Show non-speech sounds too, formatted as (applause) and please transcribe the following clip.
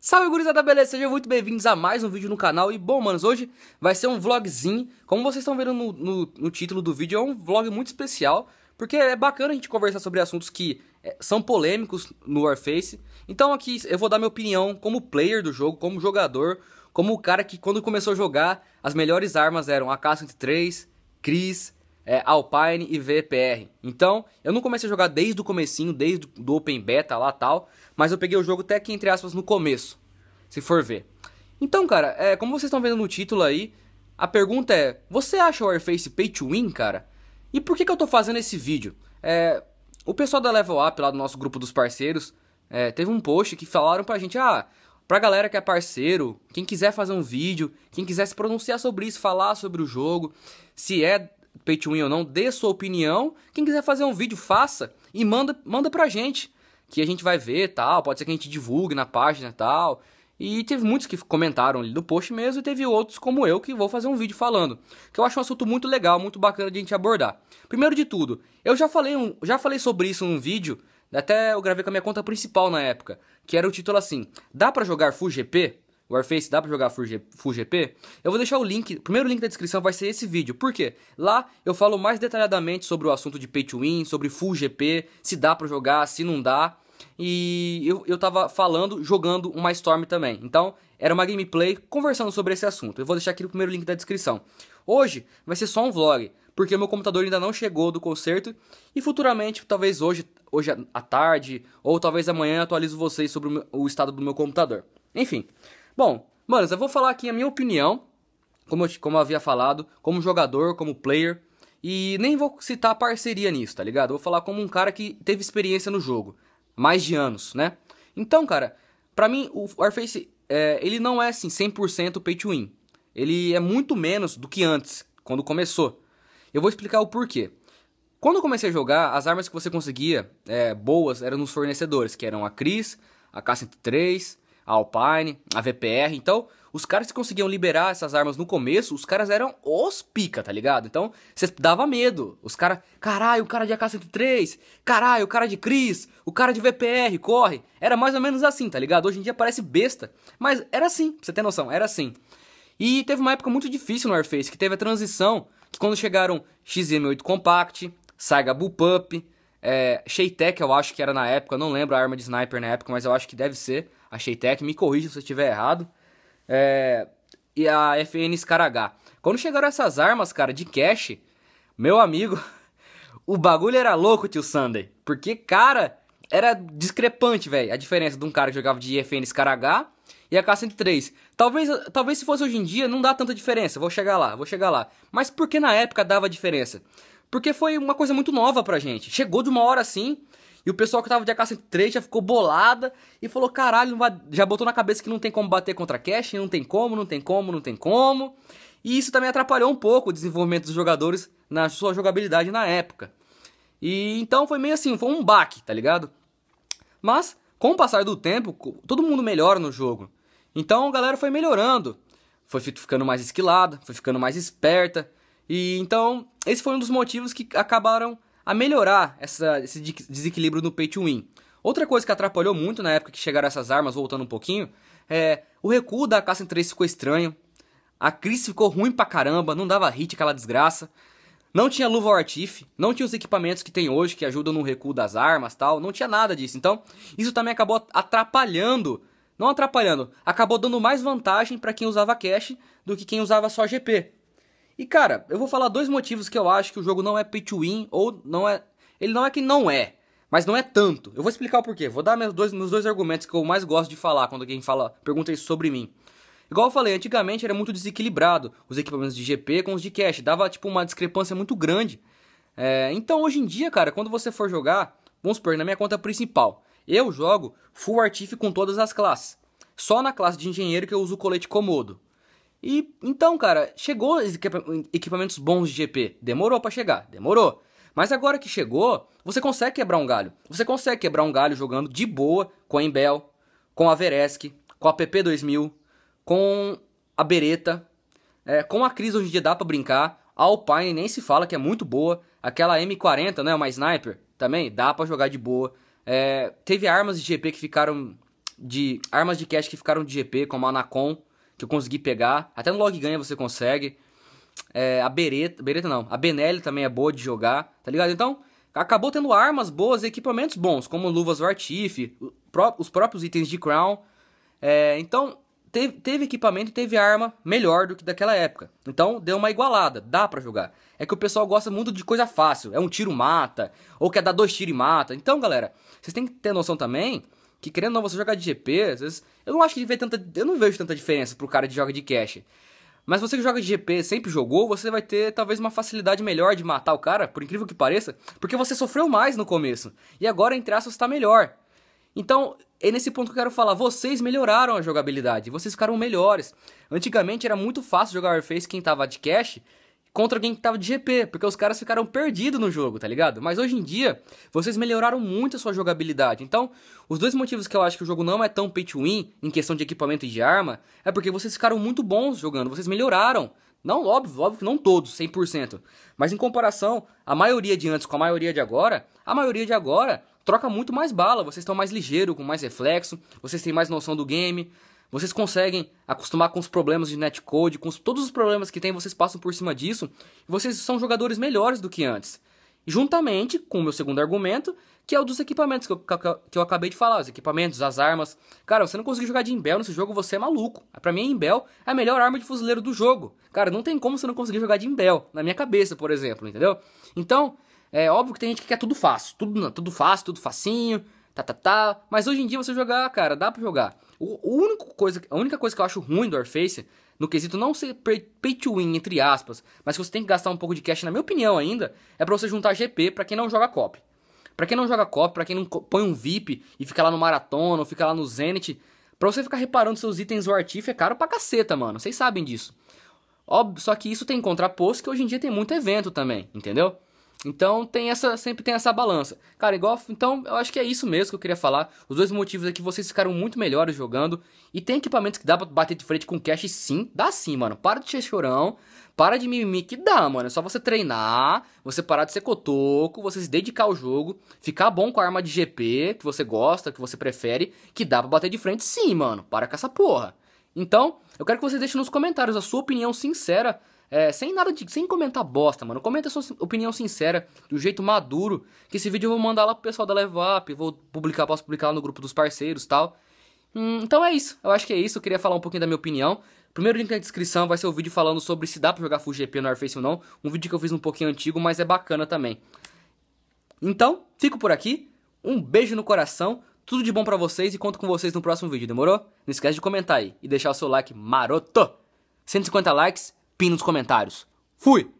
Salve gurizada, beleza? Sejam muito bem-vindos a mais um vídeo no canal. E bom, manos, hoje vai ser um vlogzinho. Como vocês estão vendo no, no, no, título do vídeo É um vlog muito especial Porque é bacana a gente conversar sobre assuntos que é, são polêmicos no Warface. Então aqui eu vou dar minha opinião como player do jogo, como jogador Como o cara que quando começou a jogar As melhores armas eram AK-103, Chris, é, Alpine e VPR. Então, eu não comecei a jogar desde o comecinho, desde do Open Beta lá tal, mas eu peguei o jogo até que, entre aspas, no começo, se for ver. Então, cara, é, como vocês estão vendo no título aí, a pergunta é, você acha o Warface Pay to Win, cara? E por que, que eu tô fazendo esse vídeo? É, o pessoal da Level Up, lá do nosso grupo dos parceiros, é, teve um post que falaram pra gente, ah, pra galera que é parceiro, quem quiser fazer um vídeo, quem quiser se pronunciar sobre isso, falar sobre o jogo, se é pay to win ou não, dê sua opinião. Quem quiser fazer um vídeo, faça e manda, manda pra gente. Que a gente vai ver tal. Pode ser que a gente divulgue na página tal. E teve muitos que comentaram ali do post mesmo, e teve outros como eu que vou fazer um vídeo falando. Que eu acho um assunto muito legal, muito bacana de a gente abordar. Primeiro de tudo, eu já falei, um, já falei sobre isso num vídeo, até eu gravei com a minha conta principal na época, que era o título assim: Dá para jogar Full GP? Warface dá pra jogar Full GP? Eu vou deixar o link, o primeiro link da descrição vai ser esse vídeo. Por quê? Lá eu falo mais detalhadamente sobre o assunto de Pay to Win, sobre Full GP, se dá pra jogar, se não dá. E eu, eu tava falando, jogando uma Storm também. Então, era uma gameplay conversando sobre esse assunto. Eu vou deixar aqui no primeiro link da descrição. Hoje vai ser só um vlog, porque o meu computador ainda não chegou do concerto. E futuramente, talvez hoje, hoje à tarde, ou talvez amanhã, atualizo vocês sobre o, meu, o estado do meu computador. Enfim, Bom, manos, eu vou falar aqui a minha opinião, como eu, como eu havia falado, como jogador, como player, e nem vou citar parceria nisso, tá ligado? Eu vou falar como um cara que teve experiência no jogo, mais de anos, né? Então, cara, pra mim, o Warface, é, ele não é, assim, 100% pay to win. Ele é muito menos do que antes, quando começou. Eu vou explicar o porquê. Quando eu comecei a jogar, as armas que você conseguia, é, boas, eram nos fornecedores, que eram a Cris, a K-103, a Alpine, a VPR. Então, os caras que conseguiam liberar essas armas no começo, os caras eram os pica, tá ligado? Então, você dava medo. Os caras, caralho, o cara de AK-103, caralho, o cara de Cris, o cara de VPR, corre. Era mais ou menos assim, tá ligado? Hoje em dia parece besta, mas era assim, pra você ter noção, era assim. E teve uma época muito difícil no Airface, que teve a transição, que quando chegaram XM8 Compact, Saiga Bullpup, é, Sheitek eu acho que era na época, não lembro a arma de sniper na época, mas eu acho que deve ser a Sheitec, me corrija se eu estiver errado. É, e a FN Scar H. Quando chegaram essas armas, cara, de cash, meu amigo, (laughs) o bagulho era louco, tio Sunday. Porque, cara, era discrepante, velho, a diferença de um cara que jogava de FN Scar H e a K-103. Talvez, talvez se fosse hoje em dia, não dá tanta diferença. Vou chegar lá, vou chegar lá. Mas por que na época dava diferença? Porque foi uma coisa muito nova pra gente. Chegou de uma hora assim, e o pessoal que tava de AK-103 já ficou bolada e falou: caralho, já botou na cabeça que não tem como bater contra cash, não tem como, não tem como, não tem como. E isso também atrapalhou um pouco o desenvolvimento dos jogadores na sua jogabilidade na época. E então foi meio assim, foi um baque, tá ligado? Mas, com o passar do tempo, todo mundo melhora no jogo. Então a galera foi melhorando, foi ficando mais esquilada, foi ficando mais esperta. E então, esse foi um dos motivos que acabaram a melhorar essa, esse desequilíbrio no pay to win. Outra coisa que atrapalhou muito na época que chegaram essas armas, voltando um pouquinho, é o recuo da K-103 ficou estranho, a Chris ficou ruim pra caramba, não dava hit aquela desgraça, não tinha luva Artif, não tinha os equipamentos que tem hoje que ajudam no recuo das armas tal, não tinha nada disso. Então, isso também acabou atrapalhando, não atrapalhando, acabou dando mais vantagem para quem usava cash do que quem usava só GP. E cara, eu vou falar dois motivos que eu acho que o jogo não é pay to win ou não é. Ele não é que não é, mas não é tanto. Eu vou explicar o porquê. Vou dar meus dois, meus dois argumentos que eu mais gosto de falar quando alguém fala, pergunta isso sobre mim. Igual eu falei, antigamente era muito desequilibrado os equipamentos de GP com os de cash, dava tipo uma discrepância muito grande. É, então hoje em dia, cara, quando você for jogar, vamos supor, na minha conta principal, eu jogo Full Artif com todas as classes. Só na classe de engenheiro que eu uso o colete Komodo. E então, cara, chegou equipamentos bons de GP. Demorou para chegar, demorou. Mas agora que chegou, você consegue quebrar um galho. Você consegue quebrar um galho jogando de boa com a Embel, com a Veresk, com a PP2000, com a Beretta, é, com a Cris hoje em dia dá pra brincar. A Alpine nem se fala que é muito boa. Aquela M40, né, uma Sniper, também dá pra jogar de boa. É, teve armas de GP que ficaram de armas de cash que ficaram de GP, como a Anacon, que eu consegui pegar. Até no log ganha você consegue. É, a Beretta, Beretta não, a Benelli também é boa de jogar, tá ligado? Então, acabou tendo armas boas e equipamentos bons, como luvas Vartif, os próprios itens de Crown. É, então, teve, teve equipamento e teve arma melhor do que daquela época. Então, deu uma igualada, dá para jogar. É que o pessoal gosta muito de coisa fácil, é um tiro mata, ou quer dar dois tiros e mata. Então, galera, vocês têm que ter noção também que querendo ou não você jogar de GP, às vezes, eu não acho que vê tanta, eu não vejo tanta diferença pro cara que joga de cash. Mas você que joga de GP, sempre jogou, você vai ter talvez uma facilidade melhor de matar o cara, por incrível que pareça, porque você sofreu mais no começo. E agora, entre aspas, está melhor. Então, é nesse ponto que eu quero falar, vocês melhoraram a jogabilidade, vocês ficaram melhores. Antigamente era muito fácil jogar Warface quem tava de cash, contra alguém que tava de GP, porque os caras ficaram perdidos no jogo, tá ligado? Mas hoje em dia, vocês melhoraram muito a sua jogabilidade. Então, os dois motivos que eu acho que o jogo não é tão pay to win em questão de equipamento e de arma é porque vocês ficaram muito bons jogando, vocês melhoraram. Não, óbvio, óbvio que não todos, 100%. Mas em comparação, a maioria de antes com a maioria de agora, a maioria de agora troca muito mais bala, vocês estão mais ligeiro, com mais reflexo, vocês têm mais noção do game, vocês conseguem acostumar com os problemas de netcode, com os, todos os problemas que tem, vocês passam por cima disso. E vocês são jogadores melhores do que antes. Juntamente com o meu segundo argumento, que é o dos equipamentos que eu, que eu acabei de falar. Os equipamentos, as armas. Cara, você não conseguir jogar de Imbel nesse jogo, você é maluco. Pra mim, Imbel é a melhor arma de fuzileiro do jogo. Cara, não tem como você não conseguir jogar de Imbel. Na minha cabeça, por exemplo, entendeu? Então, é óbvio que tem gente que quer tudo fácil. Tudo, tudo fácil, tudo facinho tá, tá, tá. Mas hoje em dia você jogar, cara, dá pra jogar. O, o único coisa, a única coisa que eu acho ruim do Warface, no quesito não ser pay to win, entre aspas, mas que você tem que gastar um pouco de cash, na minha opinião ainda, é pra você juntar GP pra quem não joga cop. Pra quem não joga cop, pra quem não põe um VIP e fica lá no Maratona ou fica lá no Zenith, pra você ficar reparando seus itens Artif é caro pra caceta, mano. Vocês sabem disso. Óbvio, só que isso tem contraposto que hoje em dia tem muito evento também, entendeu? Então tem essa, sempre tem essa balança. Cara, igual, então eu acho que é isso mesmo que eu queria falar. Os dois motivos é que vocês ficaram muito melhores jogando e tem equipamentos que dá pra bater de frente com cash sim, dá sim, mano. Para de ser chorão, para de mimimi que dá, mano. É só você treinar, você parar de ser cotoco, você se dedicar ao jogo, ficar bom com a arma de GP que você gosta, que você prefere, que dá pra bater de frente sim, mano. Para com essa porra. Então, eu quero que você deixe nos comentários a sua opinião sincera é, sem nada de. Sem comentar bosta, mano. Comenta sua opinião sincera, do jeito maduro. Que esse vídeo eu vou mandar lá pro pessoal da Level Up. Vou publicar, posso publicar lá no grupo dos parceiros tal. Hum, então é isso. Eu acho que é isso. Eu queria falar um pouquinho da minha opinião. Primeiro link na descrição vai ser o vídeo falando sobre se dá pra jogar Full GP no Airface ou não. Um vídeo que eu fiz um pouquinho antigo, mas é bacana também. Então, fico por aqui. Um beijo no coração. Tudo de bom pra vocês e conto com vocês no próximo vídeo, demorou? Não esquece de comentar aí e deixar o seu like maroto. 150 likes pin nos comentários. Fui!